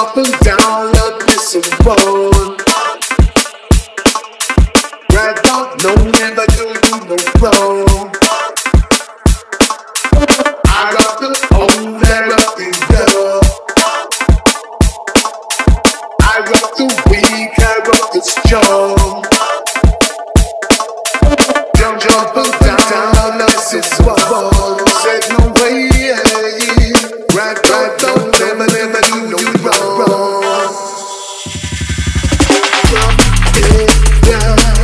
up and down like this is fun. Right on, no never do you no wrong. I got the hole that up in. I rock the weak, I rock the strong. Don't jump up and down, this is fun. Jump it down.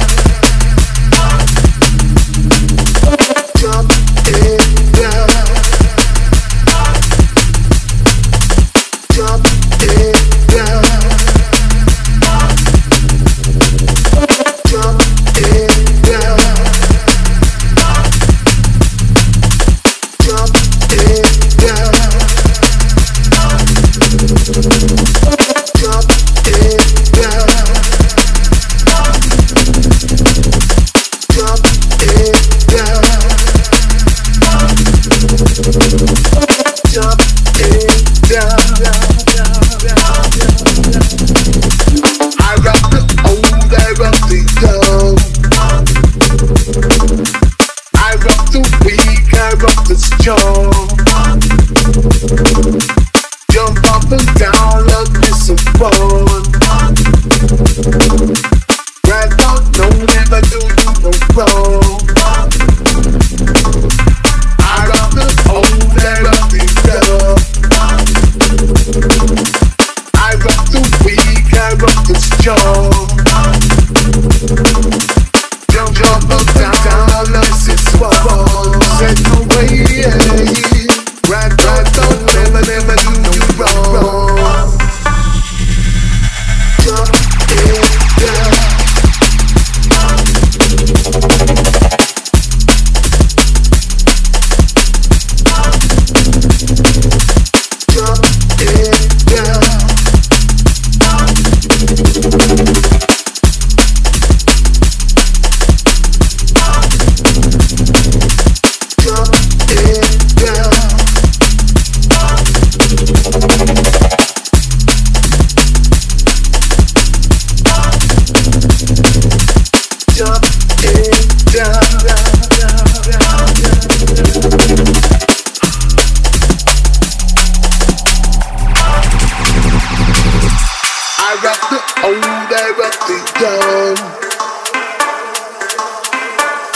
they're the old, I rock the young.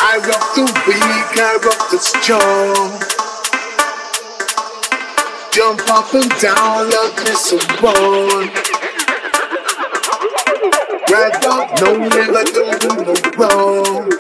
I rock the weak, I rock the strong. Jump up and down, love me some more. Grab up, no never do no wrong.